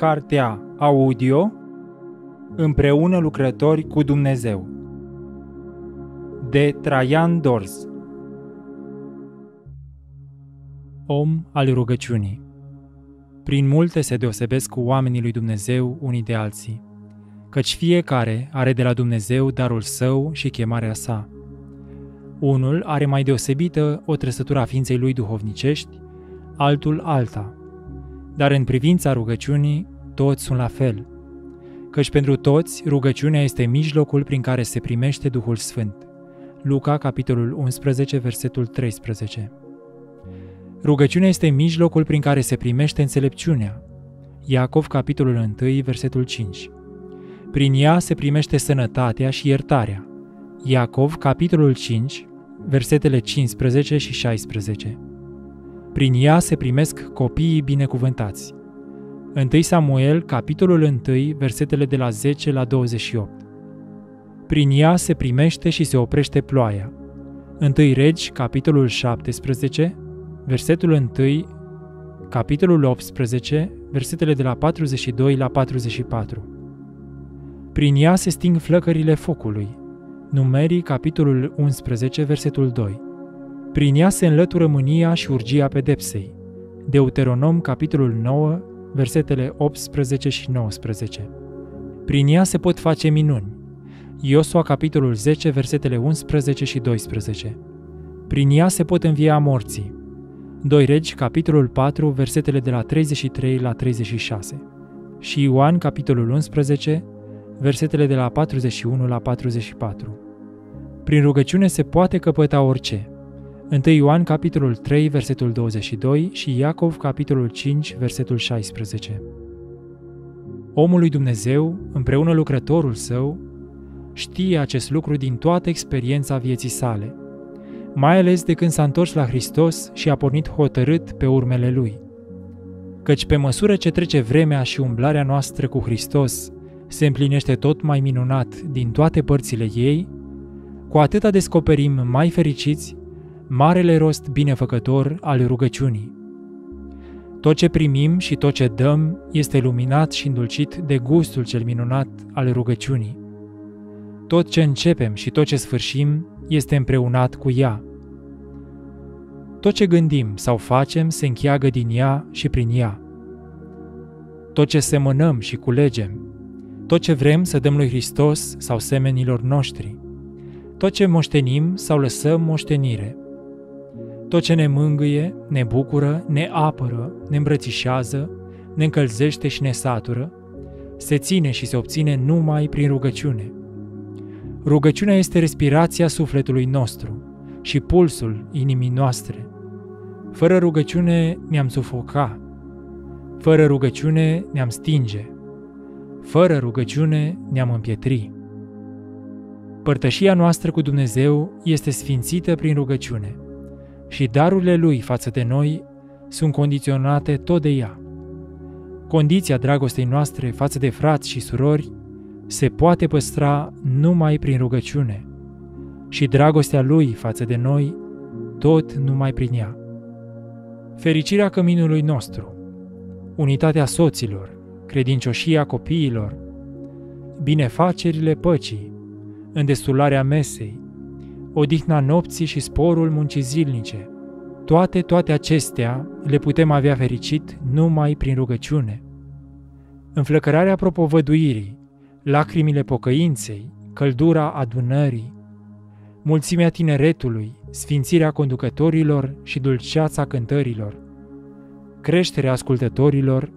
cartea audio Împreună lucrători cu Dumnezeu de Traian Dors. Om al rugăciunii. Prin multe se deosebesc cu oamenii lui Dumnezeu unii de alții, căci fiecare are de la Dumnezeu darul său și chemarea sa. Unul are mai deosebită o trăsătură a ființei lui duhovnicești, altul alta – dar în privința rugăciunii, toți sunt la fel. Căci pentru toți, rugăciunea este mijlocul prin care se primește Duhul Sfânt. Luca, capitolul 11, versetul 13. Rugăciunea este mijlocul prin care se primește înțelepciunea. Iacov, capitolul 1, versetul 5. Prin ea se primește sănătatea și iertarea. Iacov, capitolul 5, versetele 15 și 16. Prin ea se primesc copiii binecuvântați. 1 Samuel, capitolul 1, versetele de la 10 la 28. Prin ea se primește și se oprește ploaia. 1 Regi, capitolul 17, versetul 1, capitolul 18, versetele de la 42 la 44. Prin ea se sting flăcările focului. Numerii, capitolul 11, versetul 2. Prin ea se înlătură mânia și urgia pedepsei. Deuteronom, capitolul 9, versetele 18 și 19. Prin ea se pot face minuni. Iosua, capitolul 10, versetele 11 și 12. Prin ea se pot învia morții. 2 Regi, capitolul 4, versetele de la 33 la 36. Și Ioan, capitolul 11, versetele de la 41 la 44. Prin rugăciune se poate căpăta orice – 1 Ioan, capitolul 3, versetul 22 și Iacov, capitolul 5, versetul 16. Omul lui Dumnezeu, împreună lucrătorul său, știe acest lucru din toată experiența vieții sale, mai ales de când s-a întors la Hristos și a pornit hotărât pe urmele Lui. Căci pe măsură ce trece vremea și umblarea noastră cu Hristos se împlinește tot mai minunat din toate părțile ei, cu atâta descoperim mai fericiți marele rost binefăcător al rugăciunii. Tot ce primim și tot ce dăm este luminat și îndulcit de gustul cel minunat al rugăciunii. Tot ce începem și tot ce sfârșim este împreunat cu ea. Tot ce gândim sau facem se încheagă din ea și prin ea. Tot ce semănăm și culegem, tot ce vrem să dăm lui Hristos sau semenilor noștri, tot ce moștenim sau lăsăm moștenire, tot ce ne mângâie, ne bucură, ne apără, ne îmbrățișează, ne încălzește și ne satură, se ține și se obține numai prin rugăciune. Rugăciunea este respirația sufletului nostru și pulsul inimii noastre. Fără rugăciune ne-am sufoca, fără rugăciune ne-am stinge, fără rugăciune ne-am împietri. Părtășia noastră cu Dumnezeu este sfințită prin rugăciune – și darurile lui față de noi sunt condiționate tot de ea. Condiția dragostei noastre față de frați și surori se poate păstra numai prin rugăciune și dragostea lui față de noi tot numai prin ea. Fericirea căminului nostru, unitatea soților, credincioșia copiilor, binefacerile păcii, îndestularea mesei, odihna nopții și sporul muncii zilnice. Toate, toate acestea le putem avea fericit numai prin rugăciune. Înflăcărarea propovăduirii, lacrimile pocăinței, căldura adunării, mulțimea tineretului, sfințirea conducătorilor și dulceața cântărilor, creșterea ascultătorilor,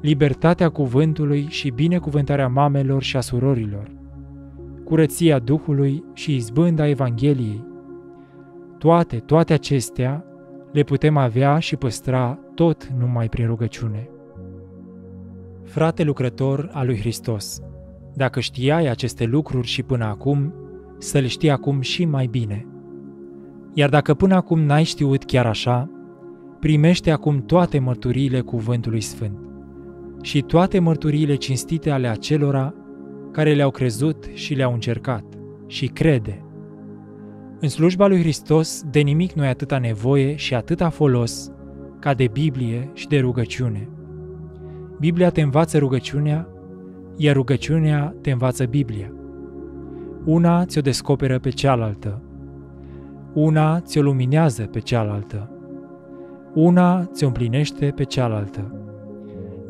libertatea cuvântului și binecuvântarea mamelor și a surorilor, curăția Duhului și izbânda Evangheliei. Toate, toate acestea le putem avea și păstra tot numai prin rugăciune. Frate lucrător al lui Hristos, dacă știai aceste lucruri și până acum, să le știi acum și mai bine. Iar dacă până acum n-ai știut chiar așa, primește acum toate mărturiile cuvântului sfânt și toate mărturiile cinstite ale acelora care le-au crezut și le-au încercat și crede. În slujba lui Hristos de nimic nu e atâta nevoie și atâta folos ca de Biblie și de rugăciune. Biblia te învață rugăciunea, iar rugăciunea te învață Biblia. Una ți-o descoperă pe cealaltă. Una ți-o luminează pe cealaltă. Una ți-o împlinește pe cealaltă.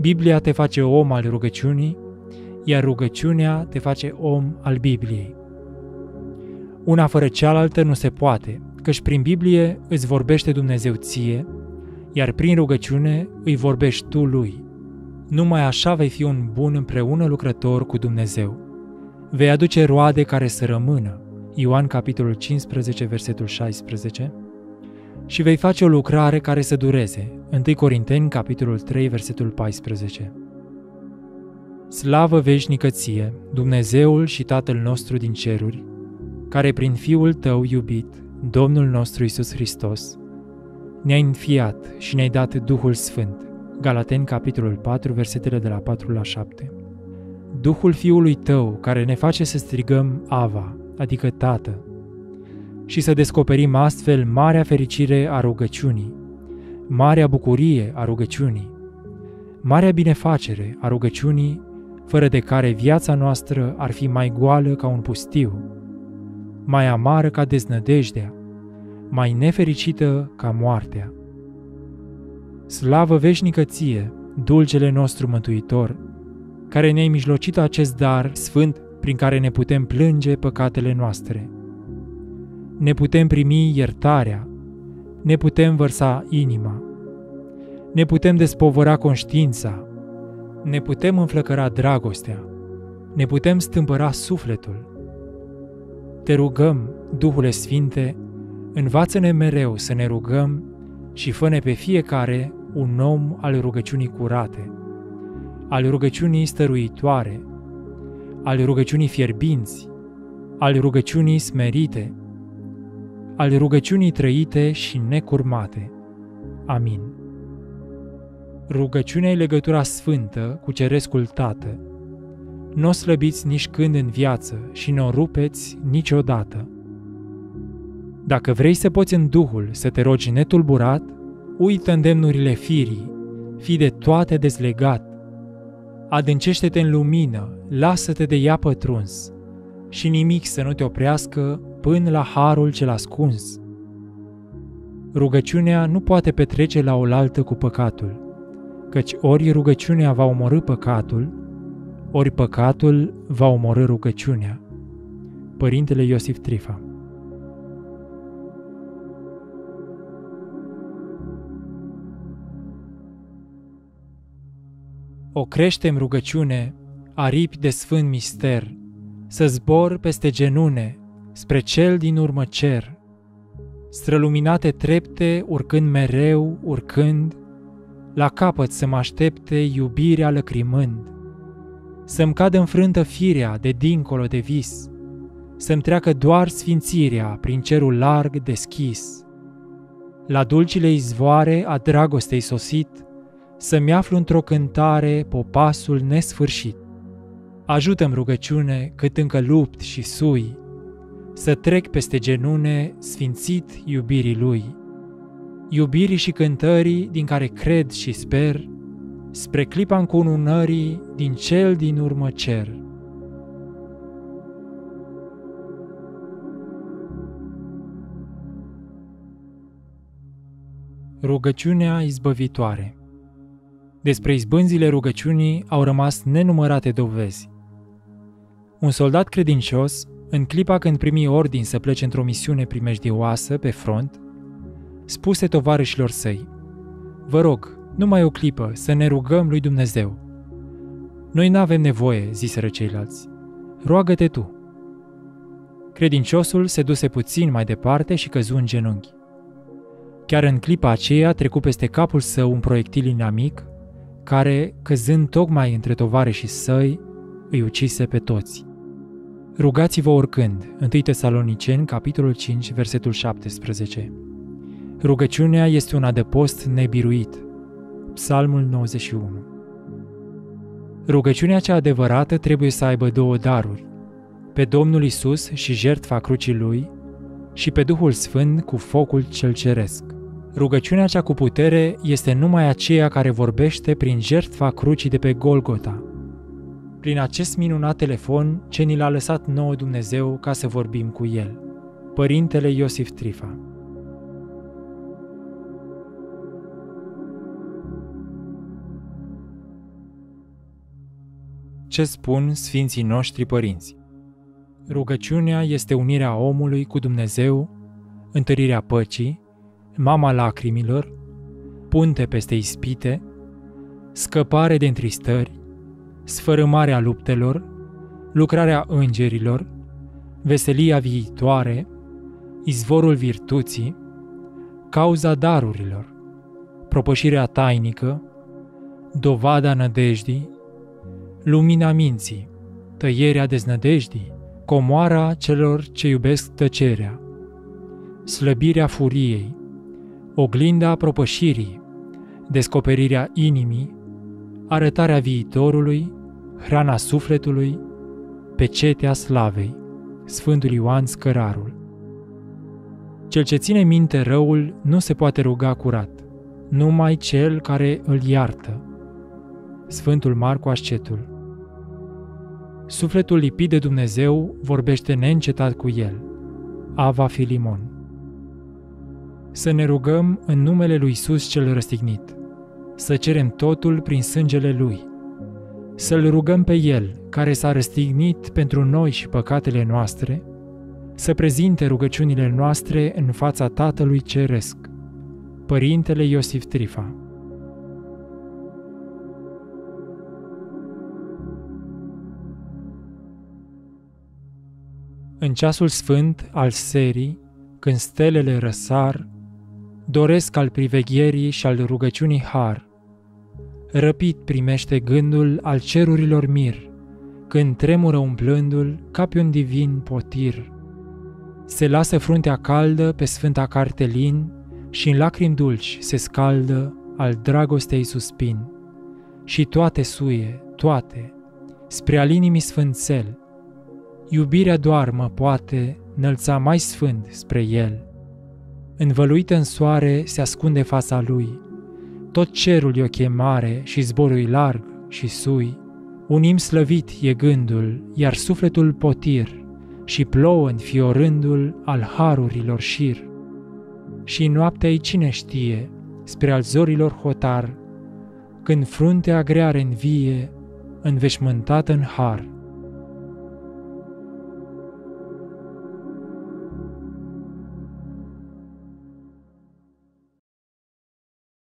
Biblia te face om al rugăciunii, iar rugăciunea te face om al Bibliei. Una fără cealaltă nu se poate, căci prin Biblie îți vorbește Dumnezeu ție, iar prin rugăciune îi vorbești tu lui. Numai așa vei fi un bun împreună lucrător cu Dumnezeu. Vei aduce roade care să rămână, Ioan capitolul 15, versetul 16, și vei face o lucrare care să dureze, 1 Corinteni capitolul 3, versetul 14. Slavă veșnică ție, Dumnezeul și Tatăl nostru din ceruri, care prin Fiul tău iubit, Domnul nostru Isus Hristos, ne-ai înfiat și ne-ai dat Duhul Sfânt. Galateni, capitolul 4, versetele de la 4 la 7. Duhul Fiului tău, care ne face să strigăm Ava, adică Tată, și să descoperim astfel marea fericire a rugăciunii, marea bucurie a rugăciunii, marea binefacere a rugăciunii, fără de care viața noastră ar fi mai goală ca un pustiu, mai amară ca deznădejdea, mai nefericită ca moartea. Slavă veșnică ție, dulcele nostru mântuitor, care ne-ai mijlocit acest dar sfânt prin care ne putem plânge păcatele noastre. Ne putem primi iertarea, ne putem vărsa inima, ne putem despovăra conștiința, ne putem înflăcăra dragostea, ne putem stâmpăra sufletul. Te rugăm, Duhule Sfinte, învață-ne mereu să ne rugăm și fă pe fiecare un om al rugăciunii curate, al rugăciunii stăruitoare, al rugăciunii fierbinți, al rugăciunii smerite, al rugăciunii trăite și necurmate. Amin. Rugăciunea e legătura sfântă cu Cerescul Tată. Nu o slăbiți nici când în viață și nu o rupeți niciodată. Dacă vrei să poți în Duhul să te rogi netulburat, uită îndemnurile firii, fi de toate dezlegat. Adâncește-te în lumină, lasă-te de ea pătruns și nimic să nu te oprească până la harul cel ascuns. Rugăciunea nu poate petrece la oaltă cu păcatul, căci ori rugăciunea va omorâ păcatul, ori păcatul va omorâ rugăciunea. Părintele Iosif Trifa O creștem rugăciune, aripi de sfânt mister, să zbor peste genune, spre cel din urmă cer. Străluminate trepte, urcând mereu, urcând, la capăt să mă aștepte iubirea lăcrimând. Să-mi cadă înfrântă firea de dincolo de vis, să-mi treacă doar sfințirea prin cerul larg deschis. La dulcile izvoare a dragostei sosit, să-mi aflu într-o cântare popasul nesfârșit. Ajută-mi rugăciune cât încă lupt și sui, să trec peste genune sfințit iubirii lui, iubirii și cântării din care cred și sper, spre clipa încununării din cel din urmă cer. Rugăciunea izbăvitoare despre izbânzile rugăciunii au rămas nenumărate dovezi. Un soldat credincios, în clipa când primi ordin să plece într-o misiune primejdioasă pe front, spuse tovarășilor săi, Vă rog, numai o clipă, să ne rugăm lui Dumnezeu. Noi n-avem nevoie, ziseră ceilalți. Roagă-te tu. Credinciosul se duse puțin mai departe și căzu în genunchi. Chiar în clipa aceea trecu peste capul său un proiectil inamic care, căzând tocmai între tovarășii săi, îi ucise pe toți. Rugați-vă oricând, 1 Tesaloniceni, capitolul 5, versetul 17. Rugăciunea este un adăpost nebiruit. Psalmul 91. Rugăciunea cea adevărată trebuie să aibă două daruri, pe Domnul Isus și jertfa crucii Lui și pe Duhul Sfânt cu focul cel ceresc. Rugăciunea cea cu putere este numai aceea care vorbește prin jertfa crucii de pe Golgota. Prin acest minunat telefon ce ni l-a lăsat nouă Dumnezeu ca să vorbim cu El. Părintele Iosif Trifa Ce spun Sfinții noștri părinți? Rugăciunea este unirea omului cu Dumnezeu, întărirea păcii, mama lacrimilor, punte peste ispite, scăpare de întristări, sfărâmarea luptelor, lucrarea îngerilor, veselia viitoare, izvorul virtuții, cauza darurilor, propășirea tainică, dovada nădejdii, lumina minții, tăierea deznădejdii, comoara celor ce iubesc tăcerea, slăbirea furiei, oglinda propășirii, descoperirea inimii, arătarea viitorului, hrana sufletului, pecetea slavei, Sfântul Ioan Scărarul. Cel ce ține minte răul nu se poate ruga curat, numai cel care îl iartă. Sfântul Marcu Ascetul Sufletul lipit de Dumnezeu vorbește neîncetat cu el. Ava Filimon Să ne rugăm în numele lui Isus cel răstignit, să cerem totul prin sângele Lui, să-L rugăm pe El, care s-a răstignit pentru noi și păcatele noastre, să prezinte rugăciunile noastre în fața Tatălui Ceresc. Părintele Iosif Trifa În ceasul sfânt al serii, când stelele răsar, doresc al privegherii și al rugăciunii har. Răpit primește gândul al cerurilor mir, când tremură umplându-l ca pe un divin potir. Se lasă fruntea caldă pe sfânta cartelin și în lacrimi dulci se scaldă al dragostei suspin. Și toate suie, toate, spre al inimii sfânțel, Iubirea doar mă poate înălța mai sfânt spre El. Învăluită în soare se ascunde fața Lui. Tot cerul e o chemare și zborul larg și sui. Un im slăvit e gândul, iar sufletul potir, și plouă fiorândul al harurilor șir. Și noaptea cine știe, spre al zorilor hotar, când fruntea grea în vie, înveșmântată în har.